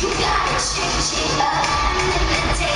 You gotta change it up. And imitate